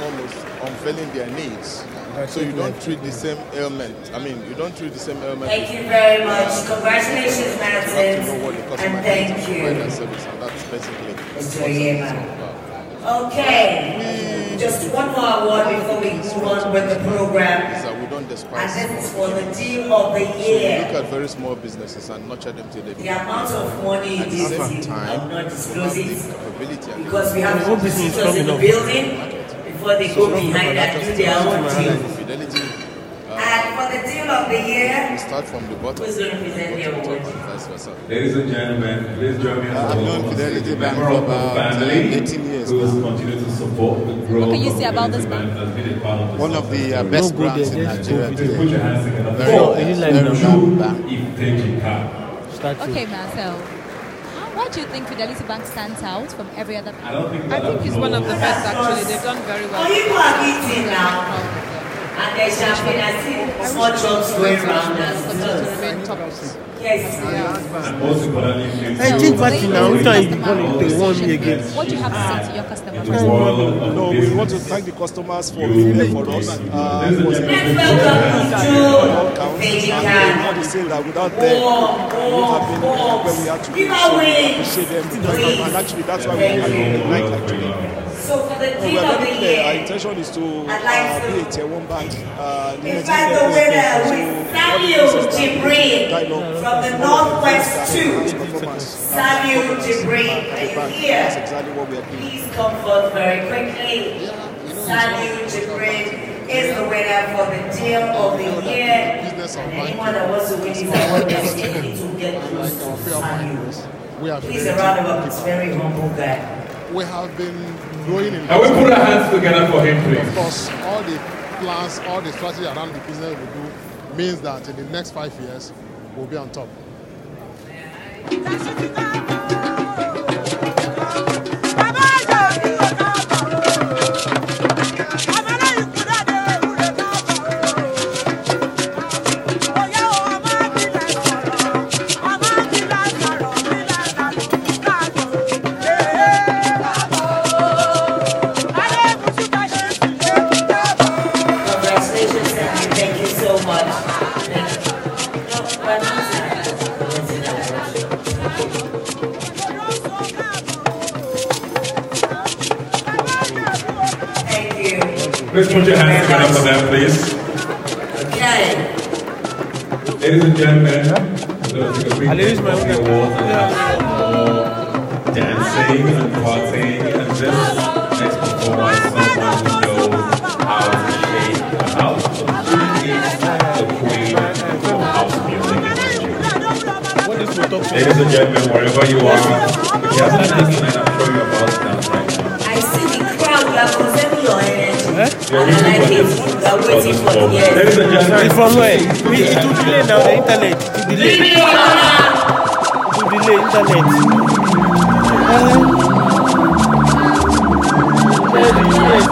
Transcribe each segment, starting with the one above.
foremost unveiling their needs. So you don't treat the same ailment. I mean, you don't treat the same ailment. Thank you very much. Congratulations, You have to know what the customer And needs thank and provide you. that service, and that's basically Mr. what Yema. it's about. Okay, just one more award before we move on with the program. Is that we don't And despise. this is for the deal of the year. So we look at very small businesses and nurture them till they The become amount of money At it the is, same I time, not we have disclose the it capability and because we have Your own business visitors in the coming up. building before they go behind and do their own deal. And for the deal of the year, We start from the bottom. who's going to present the award? Ladies and gentlemen, please join me as I've a known Fidelity Bank member for of the about, uh, family 18 years who has continued to support the growth can you of say about this bank? Bank has been a part of the One of the uh, success best No good brands there, in just Nigeria go story. Please put today. your hands together Very, No, for any line very now. renowned bank. Ifteji Car. Start to- Okay, Marcel. Why do you think Fidelity Bank stands out from every other bank? I don't think I think it's one of the best actually. They've done very well. You are eating now. And there's champagne. I see small jobs going around us. Yes. And I think back in we do you it the me again. What do you have to say to your customers? No, we want to thank the customers for being there for us. Uh, it was a. Veggie And. I to say that without them, we would have been where we are today. So appreciate them. And actually, that's why we like today. So for the So we deal of the clear. Our intention is to like uh, be a tier one bank. Uh, in fact, the winner with Samuel businesses that Jibrin dialogue from the Northwest that two. Samuel Jibrin, At the are you bank. here? That's exactly what we are doing. Please come forth very quickly. Samuel Jibrin is the winner for the deal of the year. Business of And banking. anyone that wants to win this award definitely need to get close to Samuel. Please a round of applause. Very humble guy. we have been growing in Can we put our hands together for him, please. Of please? course, all the plans, all the strategy around the business we do means that in the next five years, we'll be on top. Please put your hands together for them, please. Okay. Ladies and gentlemen, we're going to take a quick break from the own- awards and have more dancing and partying. And this next performance, someone who knows how to shake the house. She is the queen of house music in Nigeria. What is we talk to? Ladies and gentlemen, wherever you are, if you have not dance from where? We, it will delay now, the internet. It will delay. Leave. It will delay internet. Uh,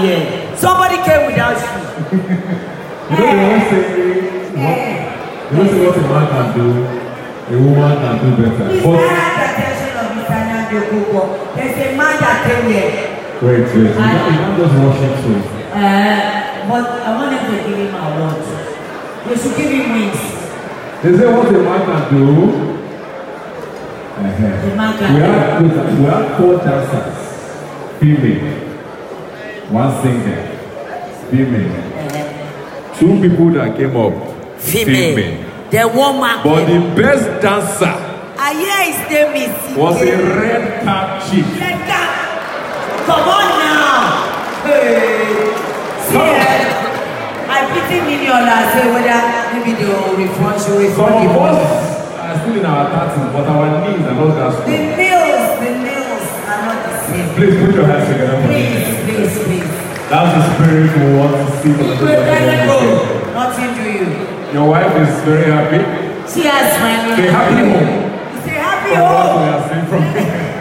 me here. Somebody came without you. you know the one saying, you know say what a man can do, a woman can do better. Is but, that attention of Mr. Nandiokubo? There's a man that came here. Wait, wait, you can't just watch him too. Uh, but I wanted to give him a awards. You should give him wings. They say what a man can do. Uh-huh. We. Have, we have four dancers, female one singer, female. Two people that came up, female. The woman. But the best dancer I hear his name is was a red cap chief. Let go. Come on now. Hey. See, I pity million say whether maybe they will refund you, Some refund the of us are still in our 30s, but our knees are not that The strong. nails, the nails are not the same. Please put your hands together That's the spirit we want to see for the People let it people. go. Nothing to you. Your wife is very happy. She has smiling. Say happy home. Say happy From what home. we are seeing from.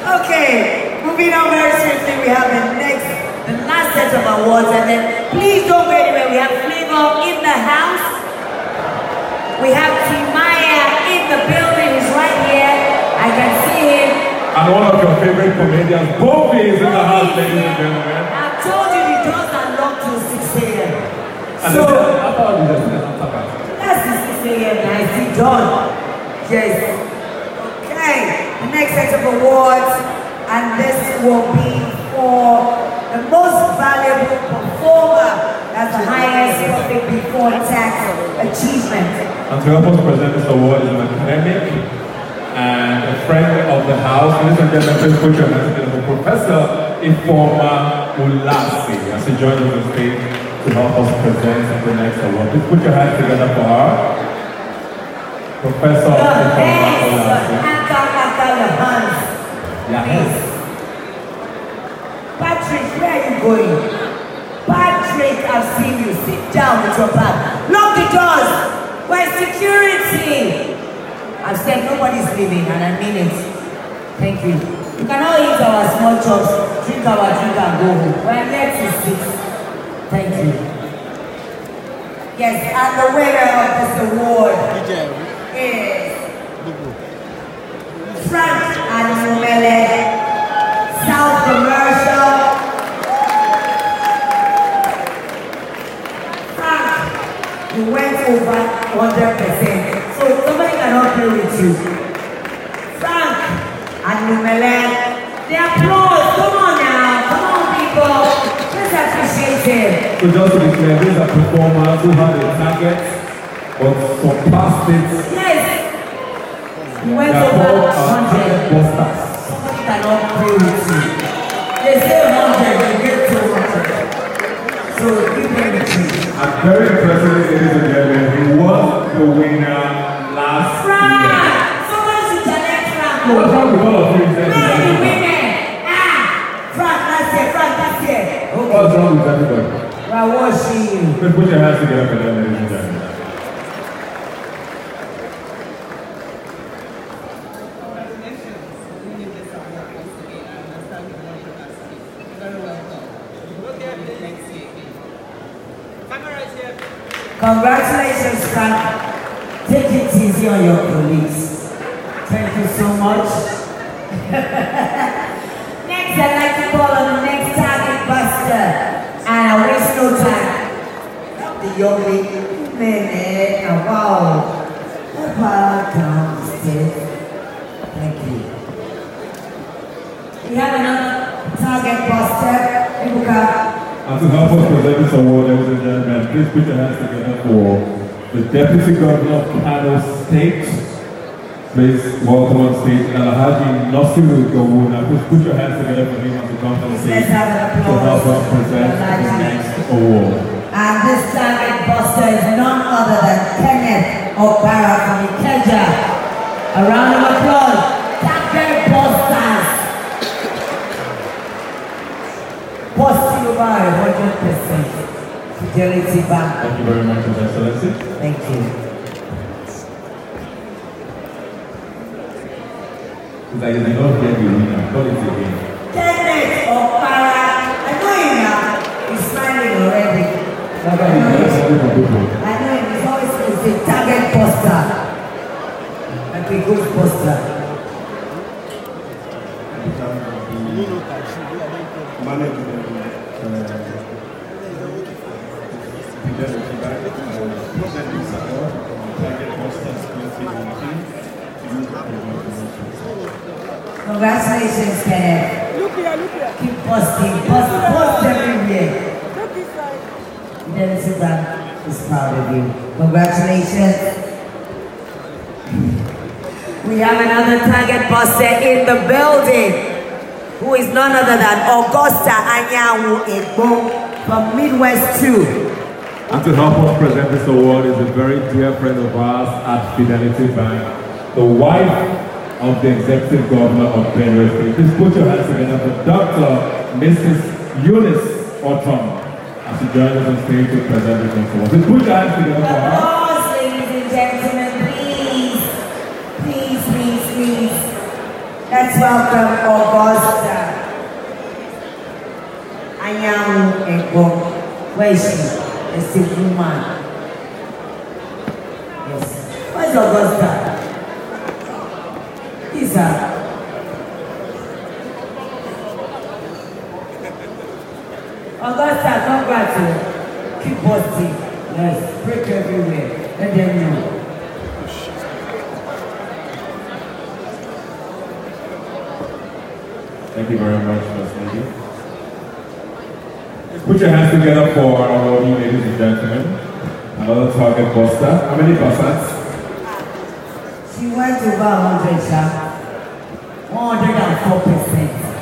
Okay, moving on very swiftly, we have the next, the last set of awards, and then please don't go anywhere. We have Flavour in the house. We have And one of your favorite comedians, Bovi, is in the house, ladies and gentlemen. I've told you the doors are locked till 6 a.m. So, this is after all this, this is that's the 6 a.m. I see John. Yes. Okay, the next set of awards, and this will be for the most valuable performer. That's the highest profit before tax achievement. And to help us present this award is an academic and a friend of the house. Ladies and gentlemen, please put your hands together for Professor Ifoma Ulasi as she joins us on stage to help us present the next award. Please put your hands together for her. Professor Ifoma hands, Ulasi. Hands. Please. Patrick, where are you going? Patrick, I've seen you. Sit down with your bag. Lock the doors. Where's security? I've said nobody's leaving, and I mean it. Thank you. You can all eat our small chops, drink our drink, and go home. We're here till six. Thank you. Yes, and the winner of this award is Frank Animumele, South Commercial. Frank, you went over 100%. So just to be clear, these are performers who had a target but surpassed it. Yes. They went over called uh, 100. target busters. Somebody cannot play with you. They say 100, you get 200. So give them the truth. I'm very impressed, ladies and gentlemen. He was the winner last year. Frank! Someone should challenge Frank. What's wrong with all of you? Year. Okay. wrong with everybody? We're watching you. Please put your hands together for them, ladies and gentlemen. Congratulations, Frank. Take it easy on your colleagues. Thank you so much. next, I'd like to call on the next target buster. And I waste no time. Help the young lady. Man, and wow. Help her down the stairs. Thank you. We have another target buster. Ibuka. And to help us present this award, ladies and gentlemen, please put your hands together for the Deputy Governor of Kano State. Please welcome on stage Alhaji Nasiru Gawuna. Please put your hands together for him as he comes on stage to help us present the next award. And this target buster is none other than Kenneth Okara from Ikeja. A round of applause. Target busters. Busting over a hundred percent. Fidelity Bank. Thank you very much, His Excellency. Thank you. It's like they don't hear the winner. Call it again. Kenneth Okara. I know him now. He's smiling. But I know I him, he's always he's a target poster. Like a good poster. Congratulations, Kenneth. Look here, look here. Keep posting, post, post everywhere. Look this side. Is proud of you. Congratulations. We have another target buster in the building, who is none other than Augusta Anyanwu Egbo from Midwest 2. And to help us present this award is a very dear friend of ours at Fidelity Bank, the wife of the executive governor of Benue State. Please put your hands together for Dr. Mrs. Eunice Ortom as she joins us on stage to present this award. Please put your hands together for her. Applause, ladies and gentlemen, please. Please, please, please. Let's welcome Augusta Anyanwu Egbo. Where is she? It's a woman. Yes. Where's Augusta? Is her. Augusta, congrats. oh. Keep posting. Yes, break everywhere. Let them know. Thank you very much, Ms. Lady. Please put your together for our awardee, ladies and gentlemen. Another target buster. How many busters? She went over 100, sha. 104%.